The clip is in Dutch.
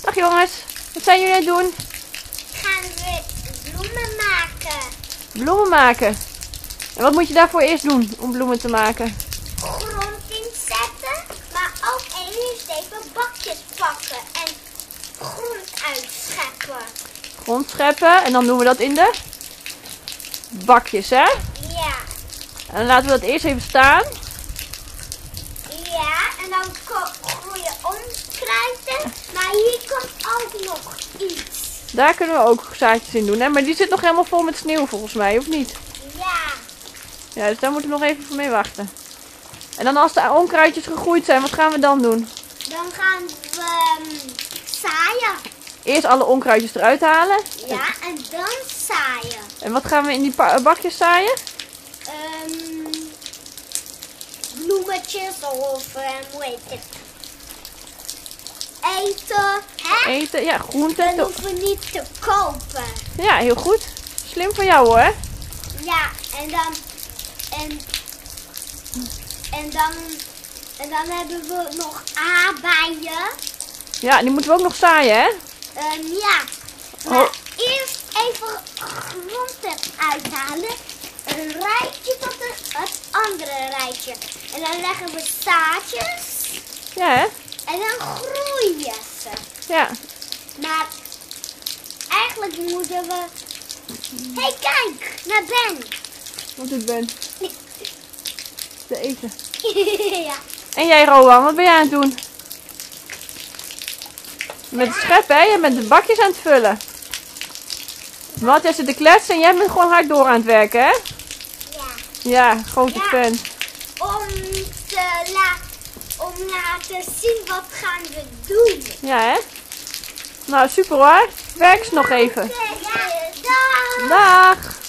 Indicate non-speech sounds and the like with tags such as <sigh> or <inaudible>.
Dag jongens. Wat zijn jullie aan het doen? Gaan we bloemen maken. Bloemen maken. En wat moet je daarvoor eerst doen om bloemen te maken? Grond inzetten. Maar ook eerst even bakjes pakken. En grond uitscheppen. Grond scheppen en dan doen we dat in de bakjes, hè? Ja. En dan laten we dat eerst even staan. Ja. En dan iets. Daar kunnen we ook zaadjes in doen, hè? Maar die zit nog helemaal vol met sneeuw volgens mij, of niet? Ja. Ja, dus daar moeten we nog even voor mee wachten. En dan als de onkruidjes gegroeid zijn, wat gaan we dan doen? Dan gaan we ehm, zaaien. Eerst alle onkruidjes eruit halen. Ja. En dan zaaien. En wat gaan we in die bakjes zaaien? Ehm, bloemetjes of ehm, hoe heet het? Eten. Eten, ja, groenten. Dan hoeven we niet te kopen. Ja, heel goed. Slim van jou hoor. Ja, en dan. En, en dan. En dan hebben we nog aardbeien. Ja, die moeten we ook nog zaaien, hè? Ehm, ja. Maar Oh. eerst even grond eruit halen. Een rijtje tot een, het andere rijtje. En dan leggen we zaadjes. Ja, hè? En dan groeien ze. Ja. Maar eigenlijk moeten we. Hé, hey, kijk! Naar Ben! Wat doet Ben? Te eten. <laughs> ja. En jij, Rowan, wat ben jij aan het doen? Met het scheppen, hè? Jij bent de bakjes aan het vullen. Wat, jij zit te kletsen en jij bent gewoon hard door aan het werken, hè? ja. Ja, grote Ja. fan. Om te la om laten zien wat gaan we doen. Ja, hè? Nou, super hoor. Werk eens nog even. Dag!